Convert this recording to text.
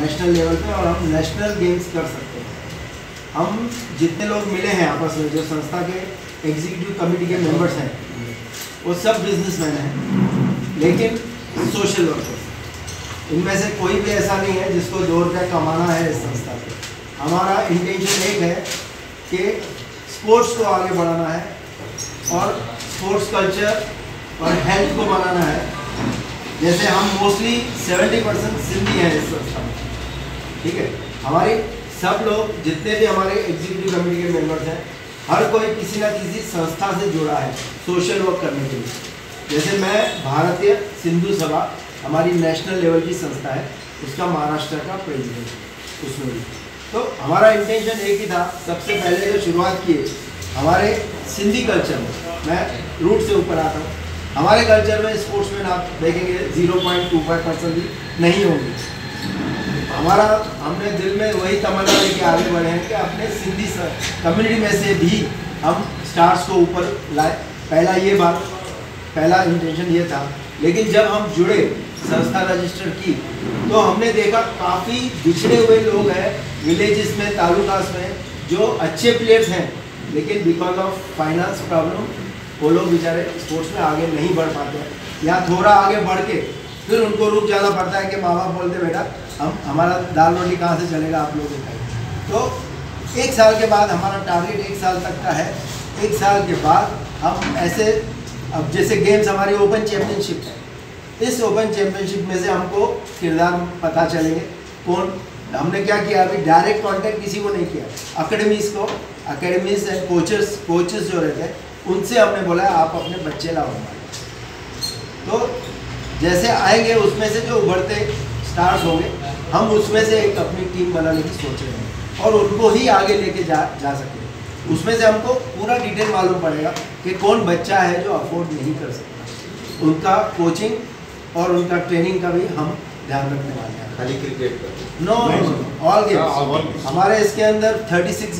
National level पे और हम नेशनल गेम्स कर सकते हैं। हम जितने लोग मिले हैं आपस में, जो संस्था के एग्जीक्यूटिव कमेटी के मेंबर्स हैं, वो सब बिजनेसमैन हैं। लेकिन सोशल वर्कर्स इनमें से कोई भी ऐसा नहीं है जिसको दो रुपया कमाना है इस संस्था पे। हमारा इंटेंशन एक है कि स्पोर्ट्स को आगे बढ़ाना है और स्पोर्ट्स कल्चर और हेल्थ को बनाना है। जैसे हम मोस्टली 70 परसेंट सिंधी हैं इस संस्था में। ठीक है? हमारे सब लोग जितने भी हमारे एग्जीक्यूटिव कमेटी के मेंबर्स हैं, हर कोई किसी ना किसी संस्था से जुड़ा है सोशल वर्क करने के लिए। जैसे मैं भारतीय सिंधु सभा, हमारी नेशनल लेवल की संस्था है, उसका महाराष्ट्र का प्रेसिडेंट उसमें भी। तो हमारा इंटेंशन एक ही था, सबसे पहले जो शुरुआत की हमारे सिंधी कल्चर में। मैं रूट से ऊपर आता हूँ। हमारे कल्चर में स्पोर्ट्समैन आप देखेंगे zero point two five percent भी नहीं होंगे। हमारा, हमने दिल में वही तमन्ना लेके आगे बढ़े हैं कि अपने सिंधी कम्युनिटी में से भी हम स्टार्स को ऊपर लाए। पहला ये बात, पहला इंटेंशन ये था। लेकिन जब हम जुड़े संस्था रजिस्टर की तो हमने देखा काफ़ी बिछड़े हुए लोग हैं विलेजेस में, तालुकास में, जो अच्छे प्लेयर्स हैं। लेकिन बिकॉज़ ऑफ़ फाइनेंस प्रॉब्लम वो लोग बेचारे स्पोर्ट्स में आगे नहीं बढ़ पाते हैं। या थोड़ा आगे बढ़ के फिर उनको रुक जाना पड़ता है कि माँ बाप बोलते, बेटा, हम, हमारा दाल रोटी कहाँ से चलेगा आप लोग बताइए तो एक साल के बाद हमारा टारगेट एक साल तक का है। एक साल के बाद हम ऐसे, अब जैसे गेम्स हमारी ओपन चैम्पियनशिप है। इस ओपन चैम्पियनशिप में से हमको किरदार पता चलेंगे कौन, हमने क्या किया अभी? डायरेक्ट कांटेक्ट किसी को नहीं किया। अकेडमीज को अकेडमीज एंड कोचेस कोचेस जो रहते हैं उनसे हमने बोला आप अपने बच्चे लाओ तो जैसे आएँगे उसमें से जो उभरते स्टार्स होंगे हम उसमें से एक अपनी टीम बनाने की सोच रहे हैं और उनको ही आगे लेके जा जा सके। उसमें से हमको पूरा डिटेल मालूम पड़ेगा कि कौन बच्चा है जो अफोर्ड नहीं कर सकता। उनका कोचिंग और उनका ट्रेनिंग का भी हम ध्यान रखने वाले हैं। खाली क्रिकेट का नो ऑल गेम्स हमारे इसके अंदर 36